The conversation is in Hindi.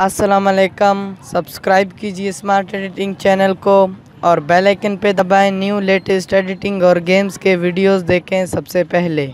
असलकम सब्सक्राइब कीजिए स्मार्ट एडिटिंग चैनल को और बेल आइकन पे दबाएँ न्यू लेटेस्ट एडिटिंग और गेम्स के वीडियोस देखें सबसे पहले।